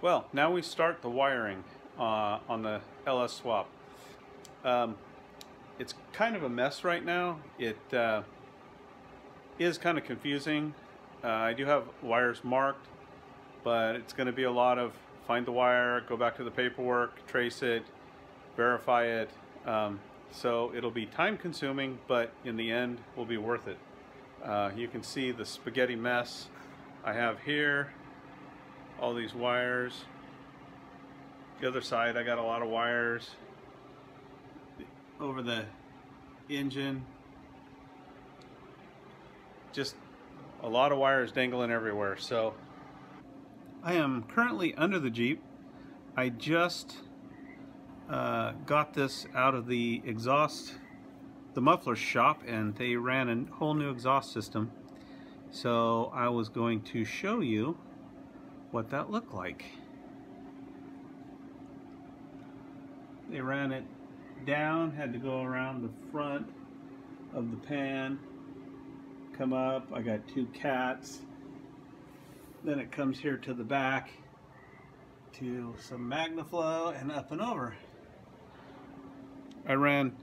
Well, now we start the wiring uh, on the LS swap. Um, it's kind of a mess right now. It uh, is kind of confusing. Uh, I do have wires marked, but it's going to be a lot of find the wire, go back to the paperwork, trace it, verify it. Um, so it'll be time consuming, but in the end will be worth it. Uh, you can see the spaghetti mess I have here all these wires. The other side, I got a lot of wires over the engine. Just a lot of wires dangling everywhere. So I am currently under the Jeep. I just uh, got this out of the exhaust, the muffler shop, and they ran a whole new exhaust system. So I was going to show you what that looked like. They ran it down, had to go around the front of the pan, come up, I got two cats, then it comes here to the back to some MagnaFlow and up and over. I ran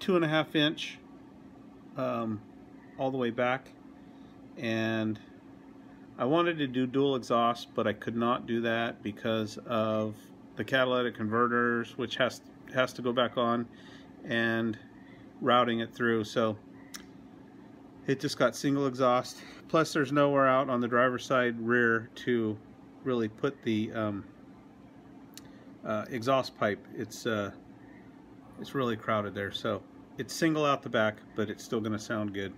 two and a half inch um, all the way back and I wanted to do dual exhaust, but I could not do that because of the catalytic converters, which has has to go back on, and routing it through. So it just got single exhaust. Plus, there's nowhere out on the driver's side rear to really put the um, uh, exhaust pipe. It's uh, it's really crowded there. So it's single out the back, but it's still going to sound good.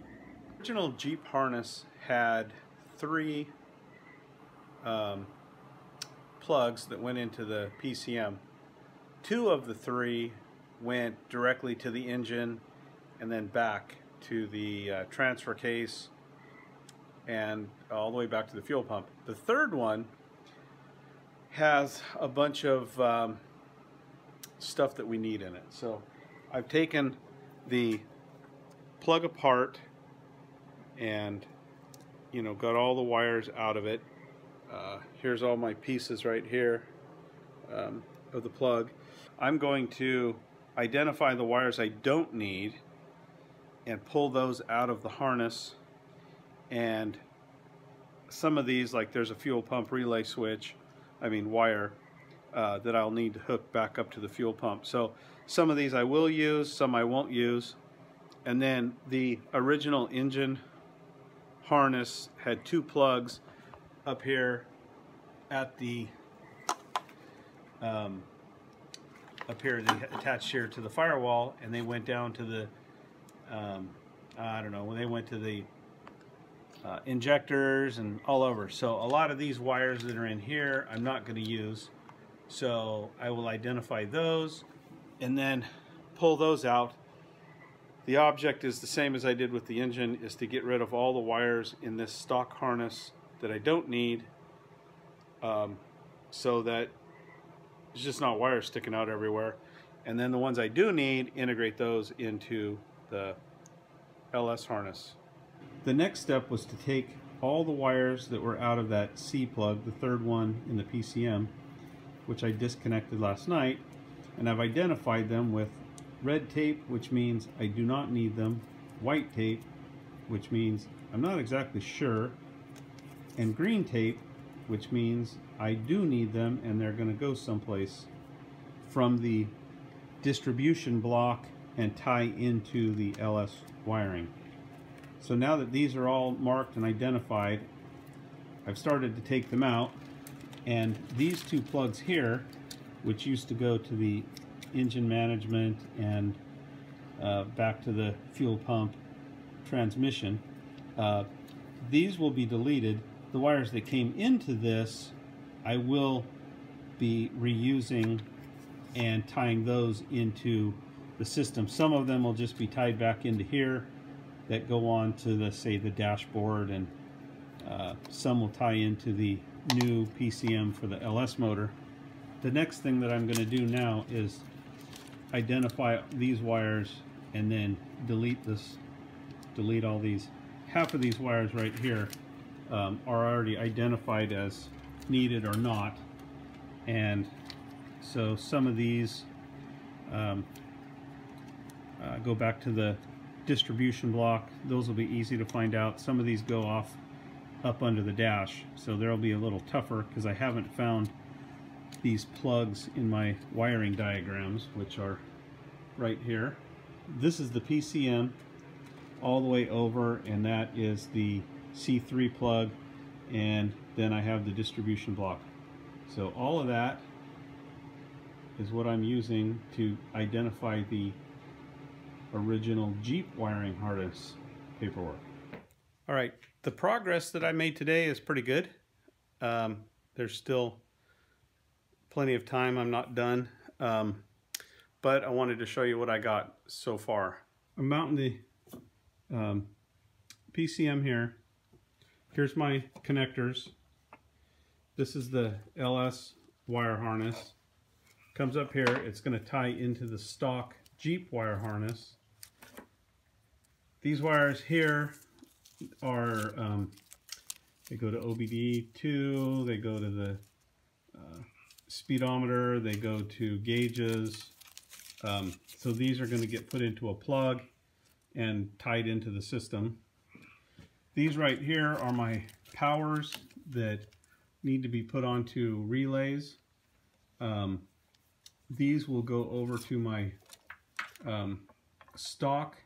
Original Jeep harness had three um, plugs that went into the PCM. Two of the three went directly to the engine and then back to the uh, transfer case and all the way back to the fuel pump. The third one has a bunch of um, stuff that we need in it. So I've taken the plug apart and you know, got all the wires out of it. Uh, here's all my pieces right here um, of the plug. I'm going to identify the wires I don't need and pull those out of the harness and some of these like there's a fuel pump relay switch I mean wire uh, that I'll need to hook back up to the fuel pump so some of these I will use some I won't use and then the original engine harness had two plugs up here at the um, up here they attached here to the firewall and they went down to the um, I don't know when they went to the uh, injectors and all over. So a lot of these wires that are in here I'm not going to use. So I will identify those and then pull those out the object is the same as I did with the engine, is to get rid of all the wires in this stock harness that I don't need um, so that it's just not wires sticking out everywhere. And then the ones I do need, integrate those into the LS harness. The next step was to take all the wires that were out of that C plug, the third one in the PCM, which I disconnected last night, and I've identified them with red tape, which means I do not need them, white tape, which means I'm not exactly sure, and green tape, which means I do need them and they're going to go someplace from the distribution block and tie into the LS wiring. So now that these are all marked and identified, I've started to take them out and these two plugs here, which used to go to the engine management and uh, back to the fuel pump transmission. Uh, these will be deleted. The wires that came into this, I will be reusing and tying those into the system. Some of them will just be tied back into here that go on to the, say, the dashboard and uh, some will tie into the new PCM for the LS motor. The next thing that I'm going to do now is identify these wires and then delete this, delete all these. Half of these wires right here um, are already identified as needed or not. And so some of these um, uh, go back to the distribution block. Those will be easy to find out. Some of these go off up under the dash, so they'll be a little tougher because I haven't found these plugs in my wiring diagrams, which are right here. This is the PCM all the way over, and that is the C3 plug, and then I have the distribution block. So all of that is what I'm using to identify the original Jeep wiring harness paperwork. All right, the progress that I made today is pretty good. Um, there's still plenty of time. I'm not done. Um, but I wanted to show you what I got so far. I'm mounting the um, PCM here. Here's my connectors. This is the LS wire harness. Comes up here, it's going to tie into the stock Jeep wire harness. These wires here are, um, they go to OBD2, they go to the uh, speedometer, they go to gauges. Um, so these are going to get put into a plug and tied into the system. These right here are my powers that need to be put onto relays. Um, these will go over to my um, stock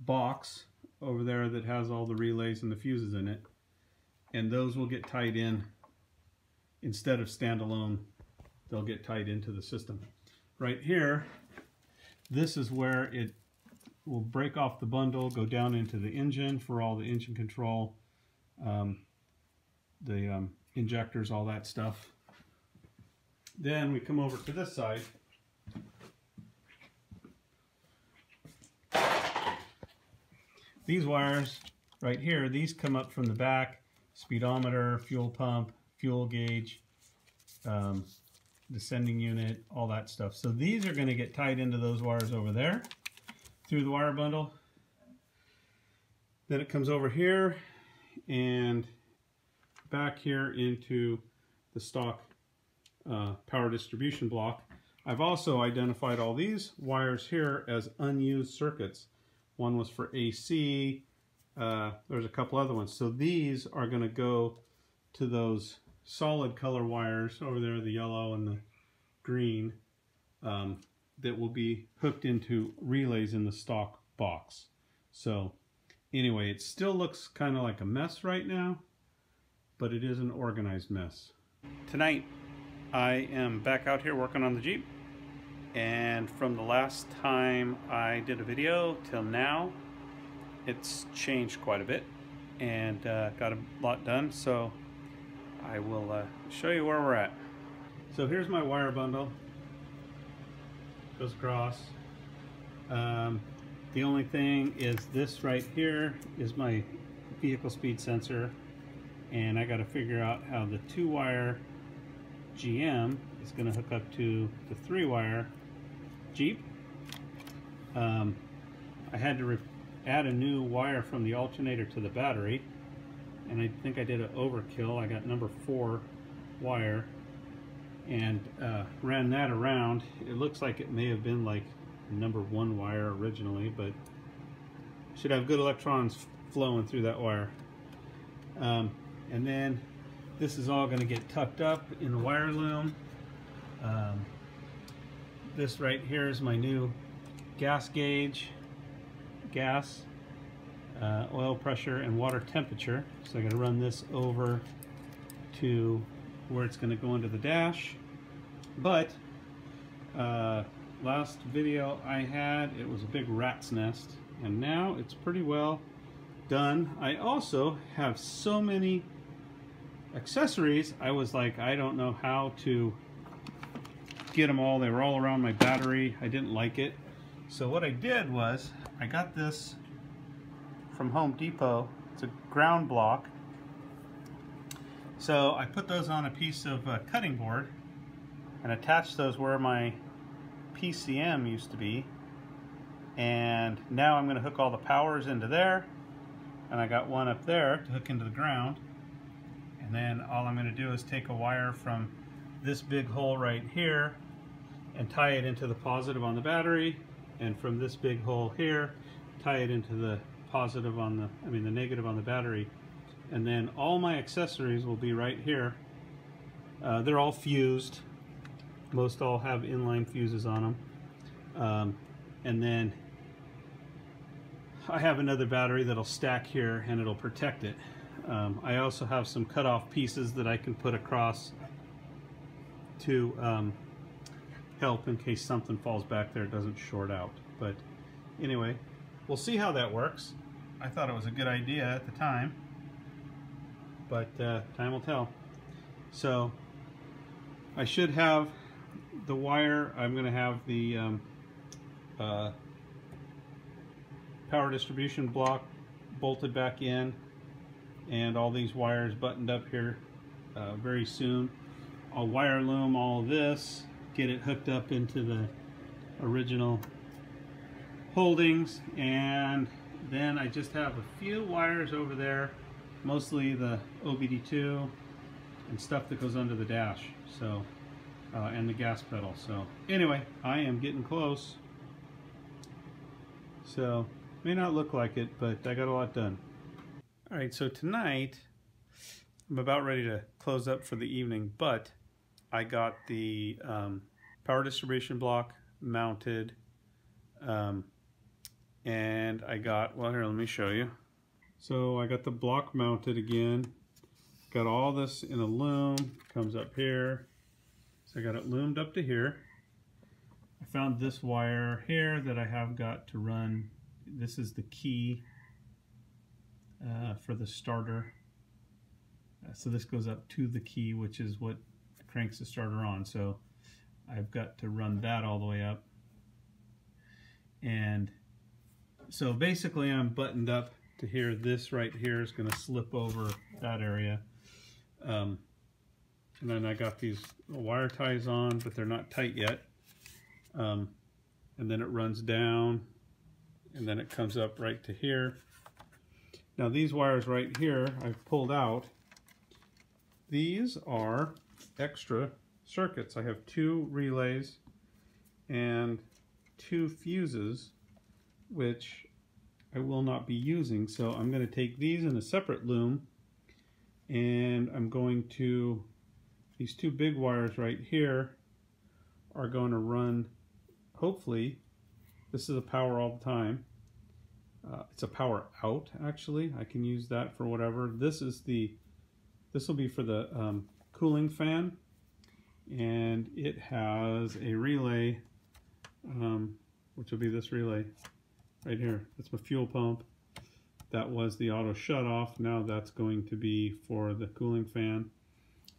box over there that has all the relays and the fuses in it. And those will get tied in instead of standalone. They'll get tied into the system. Right here, this is where it will break off the bundle, go down into the engine for all the engine control, um, the um, injectors, all that stuff. Then we come over to this side These wires right here, these come up from the back, speedometer, fuel pump, fuel gauge, um, the sending unit, all that stuff. So these are going to get tied into those wires over there through the wire bundle. Then it comes over here and back here into the stock uh, power distribution block. I've also identified all these wires here as unused circuits. One was for AC. Uh, there's a couple other ones. So these are going to go to those solid color wires over there, the yellow and the green, um, that will be hooked into relays in the stock box. So anyway, it still looks kind of like a mess right now, but it is an organized mess. Tonight, I am back out here working on the Jeep and from the last time I did a video till now it's changed quite a bit and uh, got a lot done so I will uh, show you where we're at. So here's my wire bundle. Goes across. Um, the only thing is this right here is my vehicle speed sensor and I got to figure out how the two wire GM is going to hook up to the three wire Jeep. Um, I had to add a new wire from the alternator to the battery and I think I did an overkill. I got number four wire and uh, ran that around. It looks like it may have been like number one wire originally, but should have good electrons flowing through that wire. Um, and then this is all going to get tucked up in the wire loom. Um, this right here is my new gas gauge, gas, uh, oil pressure, and water temperature. So going to run this over to where it's going to go into the dash. But uh, last video I had, it was a big rat's nest, and now it's pretty well done. I also have so many accessories, I was like, I don't know how to get them all. They were all around my battery. I didn't like it. So what I did was I got this from Home Depot. It's a ground block. So I put those on a piece of uh, cutting board and attached those where my PCM used to be. And now I'm going to hook all the powers into there. And I got one up there to hook into the ground. And then all I'm going to do is take a wire from this big hole right here and tie it into the positive on the battery and from this big hole here tie it into the positive on the I mean the negative on the battery. And then all my accessories will be right here. Uh, they're all fused. Most all have inline fuses on them um, and then I have another battery that'll stack here and it'll protect it. Um, I also have some cut-off pieces that I can put across to um, help in case something falls back there, it doesn't short out. But anyway, we'll see how that works. I thought it was a good idea at the time, but uh, time will tell. So I should have the wire, I'm going to have the um, uh, power distribution block bolted back in and all these wires buttoned up here uh, very soon. I'll wire loom all this, get it hooked up into the original holdings, and then I just have a few wires over there, mostly the OBD2 and stuff that goes under the dash, so, uh, and the gas pedal. So anyway, I am getting close. So, may not look like it, but I got a lot done. All right, so tonight I'm about ready to close up for the evening, but I got the um, power distribution block mounted um, and I got, well here, let me show you. So I got the block mounted again, got all this in a loom, comes up here. So I got it loomed up to here. I found this wire here that I have got to run, this is the key uh, for the starter. Uh, so this goes up to the key, which is what cranks the starter on. So I've got to run that all the way up. And so basically I'm buttoned up to here. This right here is going to slip over that area. Um, and then I got these wire ties on, but they're not tight yet. Um, and then it runs down and then it comes up right to here. Now these wires right here I've pulled out. These are extra circuits. I have two relays and two fuses which I will not be using. So I'm going to take these in a separate loom and I'm going to, these two big wires right here are going to run, hopefully, this is a power all the time, uh, it's a power out, actually. I can use that for whatever. This is the, this will be for the um, cooling fan. And it has a relay, um, which will be this relay right here. That's my fuel pump. That was the auto shut off. Now that's going to be for the cooling fan.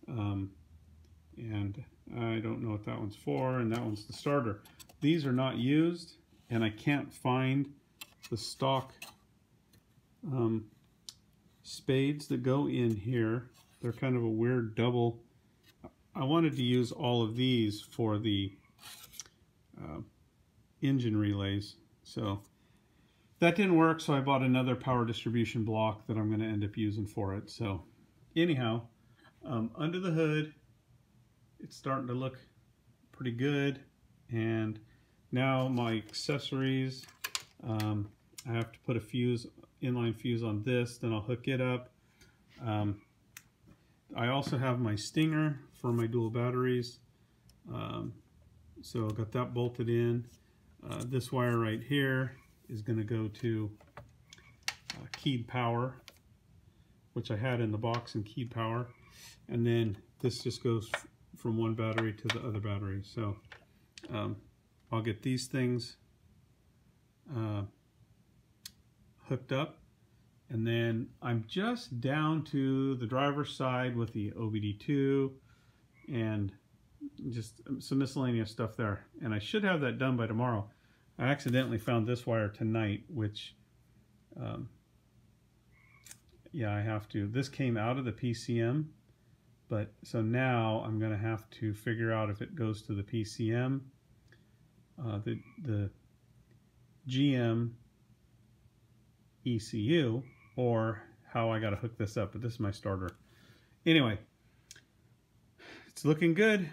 Um, and I don't know what that one's for, and that one's the starter. These are not used, and I can't find the stock um, spades that go in here. They're kind of a weird double. I wanted to use all of these for the uh, engine relays. So that didn't work, so I bought another power distribution block that I'm going to end up using for it. So anyhow, um, under the hood, it's starting to look pretty good. And now my accessories, um, I have to put a fuse, inline fuse on this, then I'll hook it up. Um, I also have my stinger for my dual batteries. Um, so I've got that bolted in. Uh, this wire right here is going to go to uh, keyed power, which I had in the box in keyed power. And then this just goes from one battery to the other battery. So um, I'll get these things uh, hooked up. And then I'm just down to the driver's side with the OBD2 and just some miscellaneous stuff there. And I should have that done by tomorrow. I accidentally found this wire tonight, which, um, yeah, I have to. This came out of the PCM, but so now I'm going to have to figure out if it goes to the PCM. Uh, the, the GM ECU or how I got to hook this up, but this is my starter. Anyway, It's looking good.